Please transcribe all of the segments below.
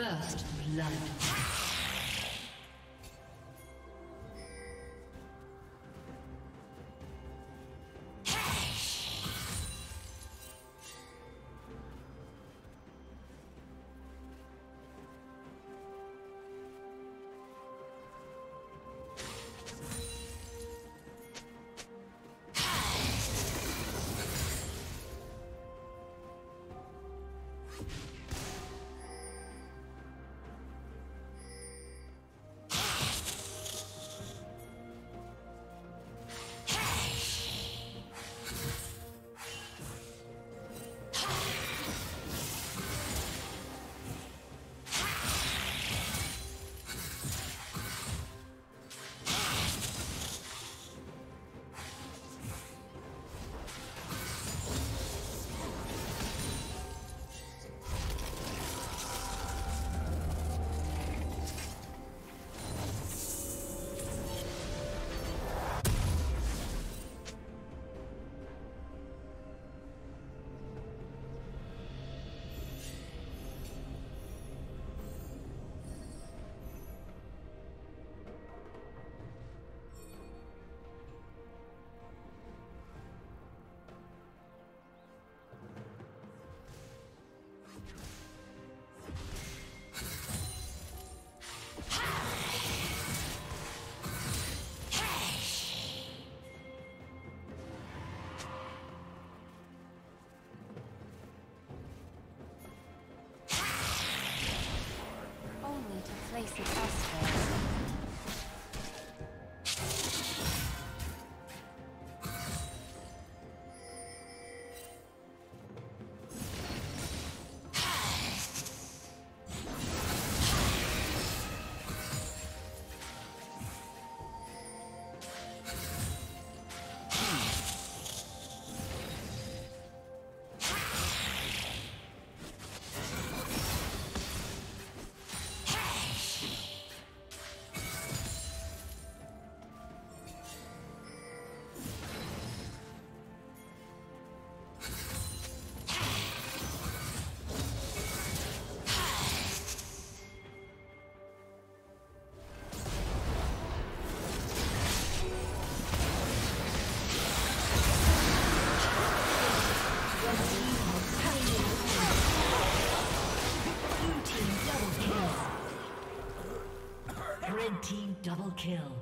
First blood. Team double kill.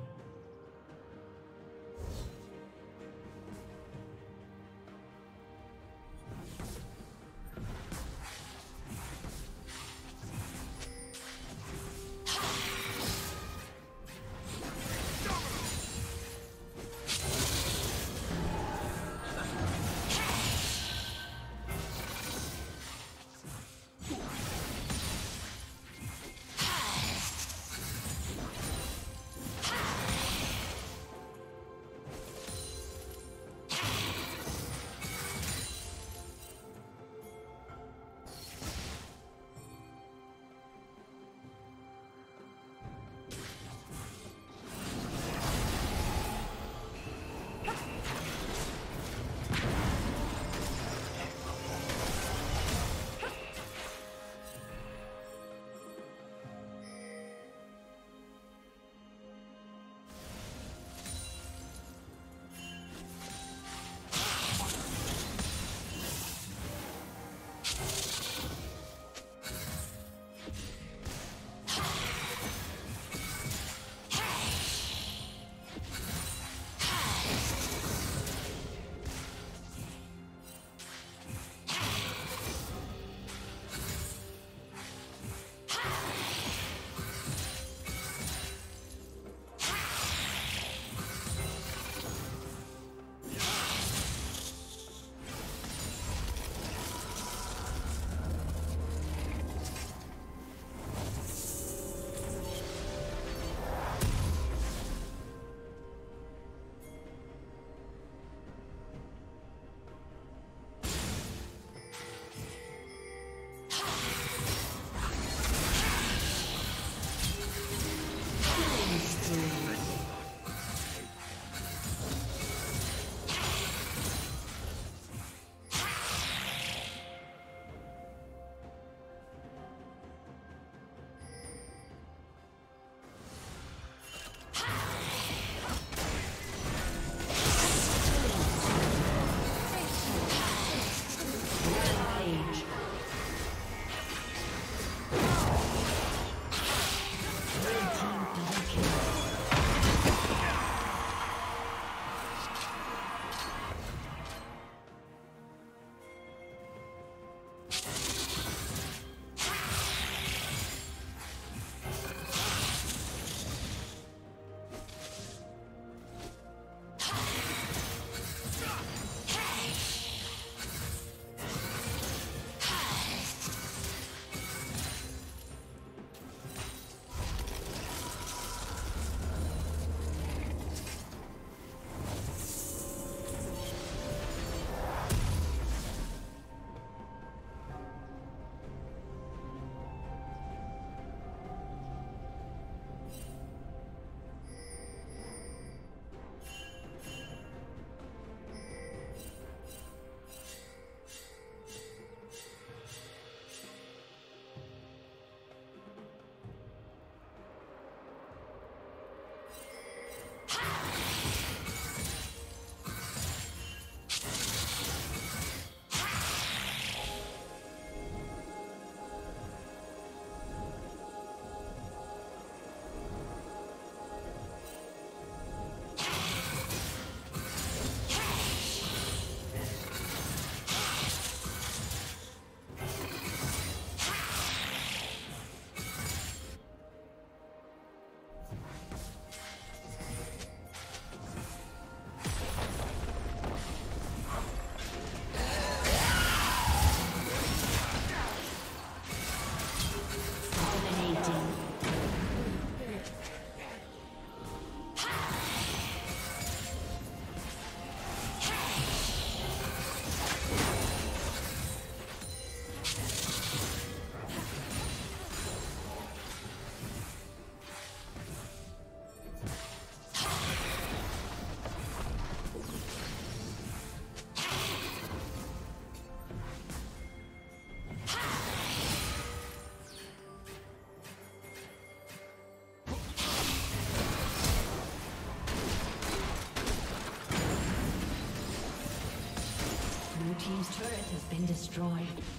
Destroyed.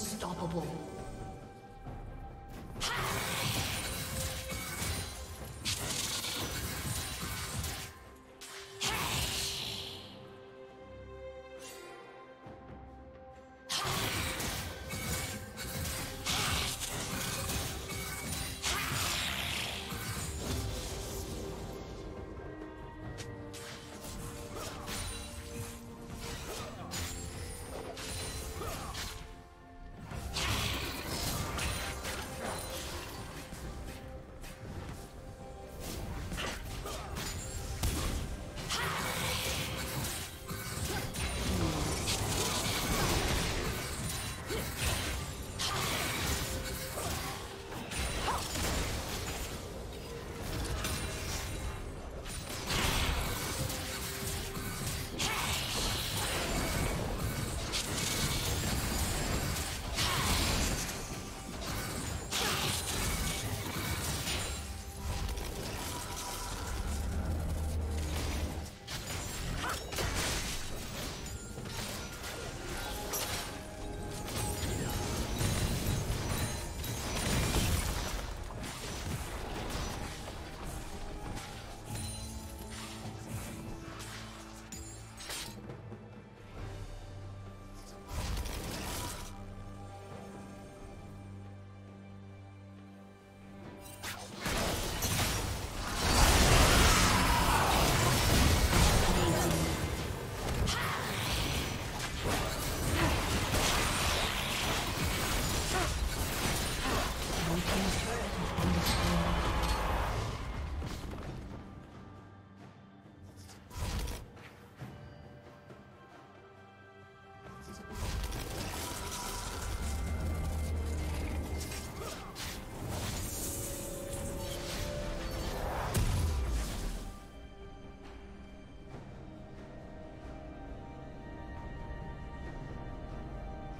Unstoppable.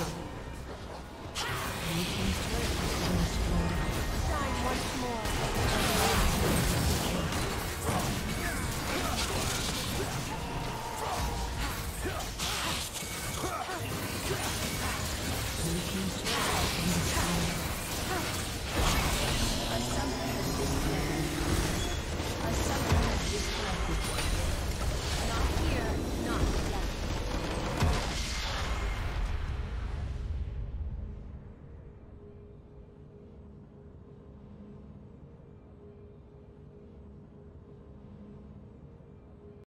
Thank you.